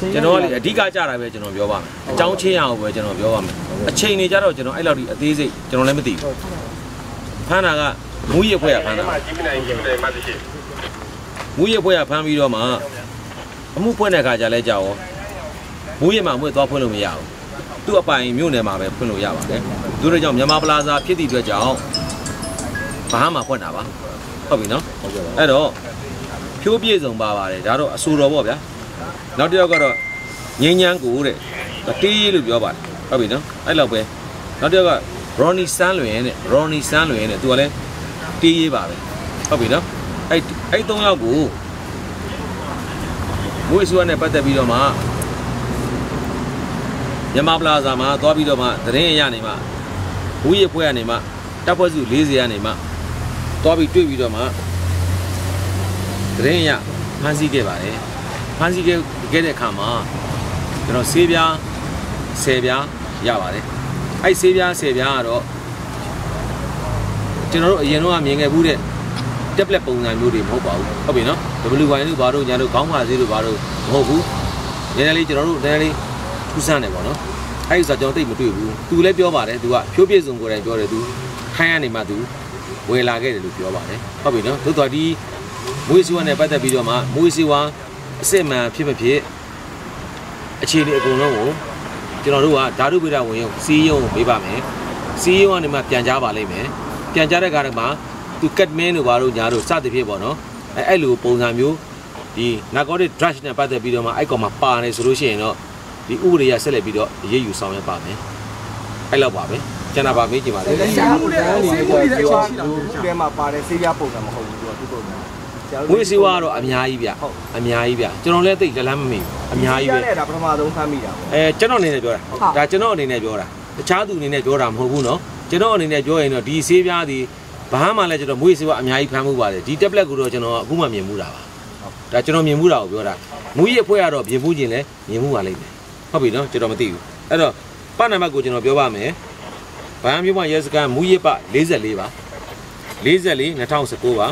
ကျွန်တော်ကလေအဓိကကြတာပဲကျွန်တော်ပြောပါမယ်အကြောင်းချင်းရအောင်ပဲကျွန်တော်ပြောပါမယ်အချိန်နေကြတော့ကျွန်တော်အဲ့လောက်ဒီအသေးစိတ်ကျွန်တော်လည်းမသိဘူးဖမ်းတာကမူရဖွဲ့ရဖမ်းတာမူရဖွဲ့ရဖမ်းပြီးတော့မှအမှုဖွင့်တဲ့ခါကျလဲကြောက်ရောမူရမှာမွေးသွားဖွင့်လို့မရဘူးသူ့အပိုင်မြို့နယ်မှာပဲဖွင့်လို့ရပါတယ်သူတို့ကြောင့်မြန်မာပလာဇာဖြစ်သည့်အတွက်ကြောင့်ဘာမှဖွင့်တာပါဟုတ်ပြီနော်ဟုတ်ကဲ့ပါအဲ့တော့ဖြိုးပြေဆုံးပါပါတယ်ဒါတော့အဆူတော်ပေါ့ဗျာ နောက်တစ်ယောက်ကတော့ငင်းညမ်းကိုတဲ့တေးလို့ပြောပါတယ်ဟုတ်ပြီနော်အဲ့လောက်ပဲနောက်တစ်ယောက်က Ronnie San လွင်တဲ့ Ronnie San လွင်တဲ့သူကလည်းတေးရေးပါပဲဟုတ်ပြီနော်အဲ့အဲ့သုံးယောက်ကိုမွေးစုရနဲ့ပတ်သက်ပြီးတော့မှမြန်မာပလာဇာမှာသွားပြီးတော့မှသတင်းရနေမှဘူးရဖွဲ့ရနေမှတပ်ဖွဲ့စု40ရနေမှသွားပြီးတွေ့ပြီးတော့မှသတင်းရဖမ်းဆီးခဲ့ပါတယ် ဖမ်းဆီးခဲ့ခဲ့တဲ့အခါမှာကျွန်တော်ဆေးပြား10ပြားရပါတယ်အဲ့ဆေးပြား10ပြားကတော့ကျွန်တော်တို့အရင်တော့မြင်ခဲ့ဘူးတဲ့ tablet ပုံစံမျိုးတွေမဟုတ်ပါဘူးဟုတ်ပြီနော် WY တို့ဘာတို့ညာတို့ခေါင်းပါဆေးတို့ဘာတို့မဟုတ်ဘူးနည်းနည်းလေးကျွန်တော်တို့နည်းနည်းလေးထူးဆန်းတယ်ပေါ့နော်အဲ့ဒီဆိုကျွန်တော်တိတ်မတွေ့ဘူးသူလည်းပြောပါတယ်သူကဖြိုးပြည့်စုံကိုယ်တိုင်ပြောတယ်သူခိုင်းရနေမှသူဝယ်လာခဲ့တယ်လို့ပြောပါတယ်ဟုတ်ပြီနော်သို့တော်ဒီမွေးစီဝါနဲ့ပတ်သက်ပြီးတော့မှမွေးစီဝါ အစစ်မှန်ဖြစ်မဖြစ်အခြေအနေအကုန်လုံးကိုကျွန်တော်တို့ကဓာတုဗေဒဝင်ရုံစီးရုံကိုမေးပါမယ်စီးရုံကနေမှပြန်ကြားပါလိမ့်မယ်ပြန်ကြားတဲ့အခါမှာသူကတ်မင်းတို့ဘာလို့ညာတို့စသဖြင့်ပေါ့နော်အဲအဲ့လိုပုံစံမျိုးဒီ narcotic drug နဲ့ပတ်သက်ပြီးတော့မှအဲ့ကောင်မှာပါနေဆိုလို့ရှိရင်တော့ဒီဥပဒေရဆက်လက်ပြီးတော့အရေးယူဆောင်ရွက်ပါမယ်အဲ့လောက်ပါပဲကျွန်တော်ဗာမေးကြည့်ပါလေလက်ရှိမှုတဲ့အနေနဲ့ပြောပြောလူထဲမှာပါတဲ့ဆေးပြပုံစံမဟုတ်ဘူးသူကသူ့ပုံ ငွေစေဝါကတော့အများကြီးဗျအများကြီးဗျကျွန်တော်လည်းသိလက်လမ်းမမေဘူးအများကြီးပဲဒါပထမဆုံးဖမ်းမိတာပေါ့အဲကျွန်တော်အနေနဲ့ပြောတာဒါကျွန်တော်အနေနဲ့ပြောတာတခြားသူအနေနဲ့ပြောတာမဟုတ်ဘူးနော်ကျွန်တော်အနေနဲ့ပြောရင်တော့ဒီဆေးပြားဒီဘာမှလည်းကျွန်တော်ငွေစေဝါအများကြီးဖမ်းမှုပါတယ်ဒီ tablet ကိုတော့ကျွန်တော်အခုမှမြင်မှုတာပါဒါကျွန်တော်မြင်မှုတာကိုပြောတာမူကြီးအဖွဲကတော့ပြင်မှုခြင်းလဲမြင်မှုပါလိမ့်မယ်ဟုတ်ပြီနော်ကျွန်တော်မသိဘူးအဲ့တော့ပနံပါတ်ကိုကျွန်တော်ပြောပါမယ်ဗဟန်မြို့မရဲစခန်းမူရစ်ပ44ပါ44 2019ပါ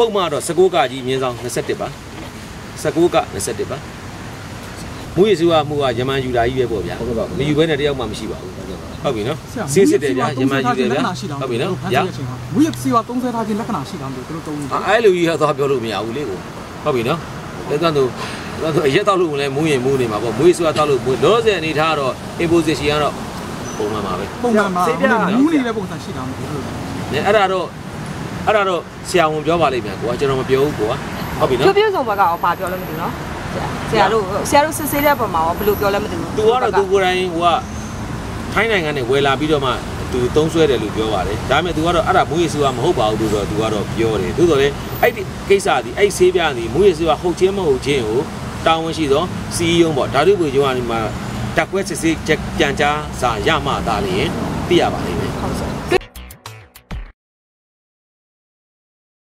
ပုံမှန်တော့19ကကြီးမြင်းဆောင်21ပါ19က21ပါမူရစုကမှုကယမန်ယူတာကြီးပဲပေါ့ဗျာဟုတ်ကဲ့ပါမယူဘဲနဲ့တယောက်မှမရှိပါဘူးဟုတ်ကဲ့ပါဟုတ်ပြီနော်စစ်စစ်တယ်ဗျာယမန်ယူတယ်ဗျာဟုတ်ပြီနော်ဗျာမူရစီဝါ30ထားခြင်းလက္ခဏာရှိတာမျိုးတို့တုံးနေအဲ့လိုကြီးဟောသွားပြောလို့မရဘူးလေကိုဟုတ်ပြီနော်လက်သွန်းသူလက်သွန်းအရက်တောက်လို့လည်းမူရင်မူနေမှာပေါ့မူရစုကတောက်လို့လောဆယ်အနေထားကတော့ imposition ကတော့ပုံမှန်ပါပဲပုံမှန်မှာမူနေတဲ့ပုံစံရှိတာမျိုးတို့နဲအဲ့ဒါတော့ အဲ့ဒါတော့ဆရာဝန်ပြောပါလိမ့်မယ်ကိုကကျွန်တော်မပြောဘူးကိုကဟုတ်ပြီပြနော်ပြဆောင်ဘက်ကရောဘာပြောလဲမသိဘူးနော်ဆရာတို့ဆရာတို့စစ်ဆေးတဲ့ပုံမှာရောဘယ်လိုပြောလဲမသိဘူးသူကတော့သူကိုယ်တိုင်ဟိုကထိုင်းနိုင်ငံနဲ့ဝယ်လာပြီးတော့မှသူသုံးဆွဲတယ်လို့ပြောပါတယ်ဒါပေမဲ့သူကတော့အဲ့ဒါမူရည်စုကမဟုတ်ပါဘူးလို့တော့သူကတော့ပြောတယ်သို့တော်လည်းအဲ့ဒီကိစ္စဒီအဲ့ဆေးပြားဒီမူရည်စုကဟုတ်ချင်းမဟုတ်ချင်းကိုတာဝန်ရှိသောစီးရုံးပေါ့ဓာတုပွေကျောင်းကနေမှတက်ကွဲစစ်ဆေးချက်ပြန်ကြားစာရမှသာလျင်သိရပါလိမ့်မယ်ဟုတ်